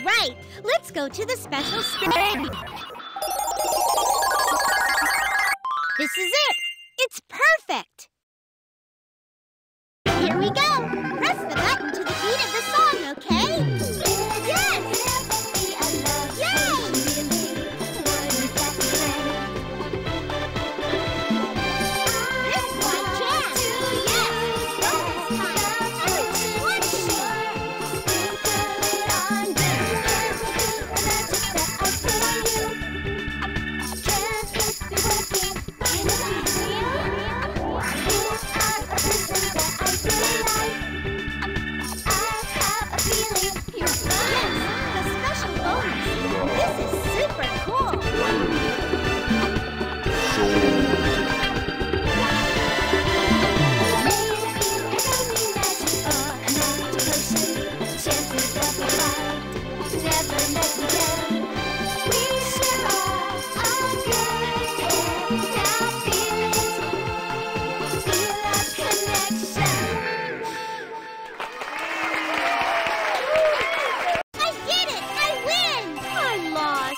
Right, let's go to the special stage. This is it. It's perfect. Here we go.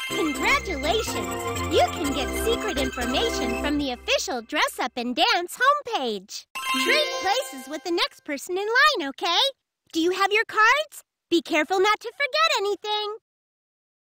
Congratulations! You can get secret information from the official Dress Up and Dance homepage. Trade places with the next person in line, okay? Do you have your cards? Be careful not to forget anything.